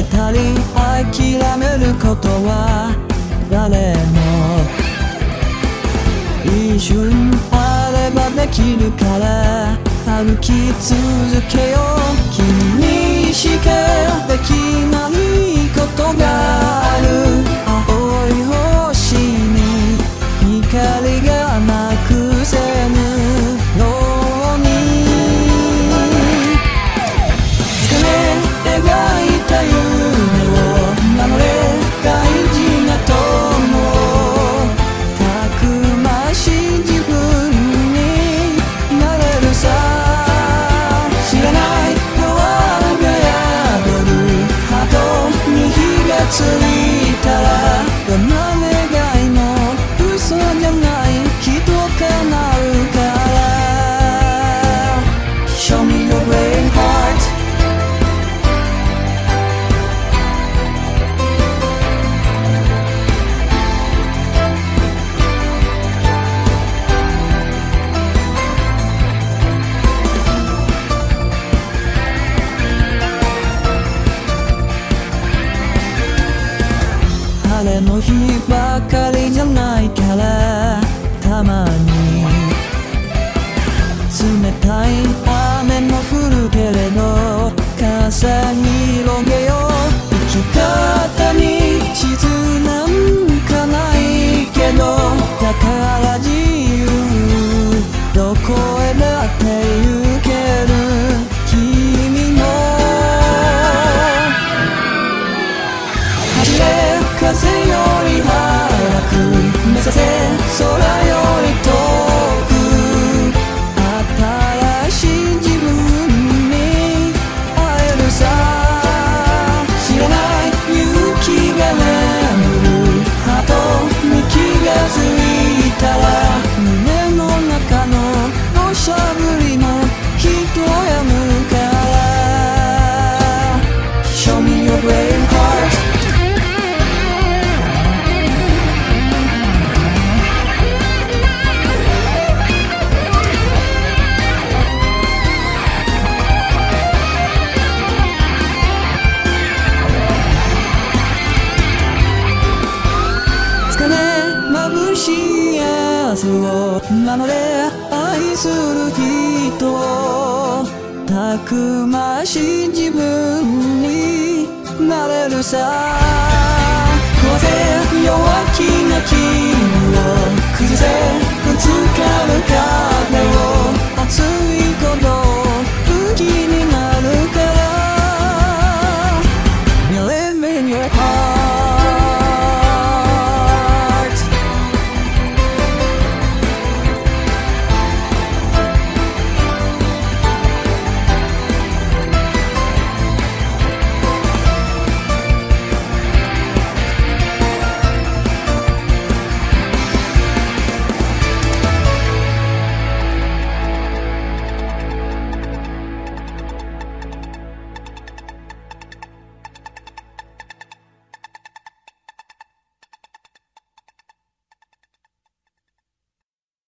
げたり諦めることは誰も一瞬あればできるから歩き続けよう君にしかできないことががついたら晴れの日ばかりじゃないからたまに冷たい雨も降るけれど傘広げよう。生き方に地明日を守れ愛する人をたくましい自分になれるさ。壊せ弱気な君を